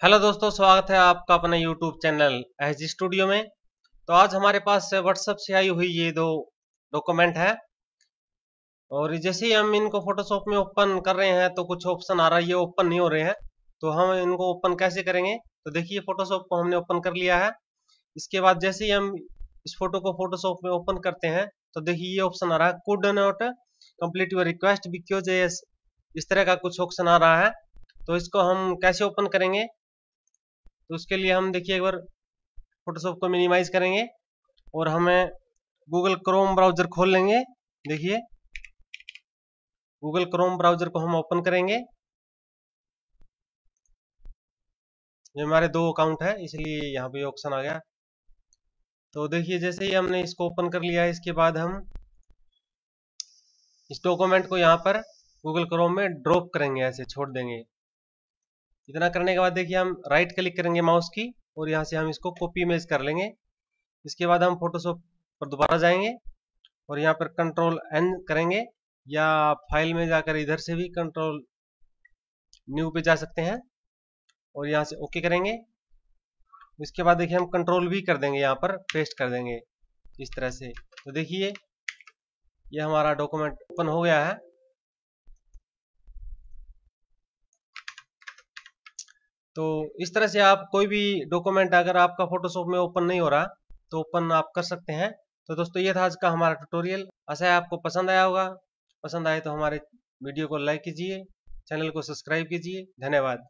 Hello दोस्तों, स्वागत है आपका अपने YouTube channel H G studio में। तो आज हमारे पास व्हाट्सएप से आई हुई ये दो डॉक्यूमेंट है। और जैसे ही हम इनको फोटोशॉप में ओपन कर रहे हैं तो कुछ ऑप्शन आ रहा है, ये ओपन नहीं हो रहे हैं। तो हम इनको ओपन कैसे करेंगे? तो देखिए फोटोशॉप को हमने ओपन कर लिया है। इसके बाद जैसे ही हम इस फ़ोटो को फोटोशॉप में ओपन करते हैं तो देखिए ये ऑप्शन आ रहा है could not complete your request because इस तरह का कुछ ऑप्शन आ रहा है। तो इसको हम कैसे ओपन करेंगे? तो उसके लिए हम देखिए एक बार फोटोशॉप को मिनिमाइज करेंगे और हमें गूगल क्रोम ब्राउज़र खोल लेंगे। देखिए गूगल क्रोम ब्राउज़र को हम ओपन करेंगे। ये हमारे दो अकाउंट है, इसलिए यहाँ पे ऑप्शन आ गया। तो देखिए, जैसे ही हमने इसको ओपन कर लिया है इसके बाद हम इस डॉक्यूमेंट को यहाँ पर गूगल क्रोम में ड्रॉप करेंगे, ऐसे छोड़ देंगे। इतना करने के बाद देखिए हम राइट क्लिक करेंगे माउस की और यहाँ से हम इसको कॉपी इमेज कर लेंगे। इसके बाद हम फोटोशॉप पर दोबारा जाएँगे और यहाँ पर कंट्रोल एन करेंगे या फ़ाइल में जाकर इधर से भी कंट्रोल न्यू पे जा सकते हैं और यहाँ से ओके करेंगे। इसके बाद देखिए हम कंट्रोल भी कर देंगे, यहाँ पर पेस्ट कर देंगे इस तरह से। तो देखिए ये हमारा डॉक्यूमेंट ओपन हो गया है। तो इस तरह से आप कोई भी डॉक्यूमेंट अगर आपका फोटोशॉप में ओपन नहीं हो रहा तो ओपन आप कर सकते हैं। तो दोस्तों, ये था आज का हमारा ट्यूटोरियल आशा है आपको पसंद आया होगा। पसंद आए तो हमारे वीडियो को लाइक कीजिए चैनल को सब्सक्राइब कीजिए। धन्यवाद।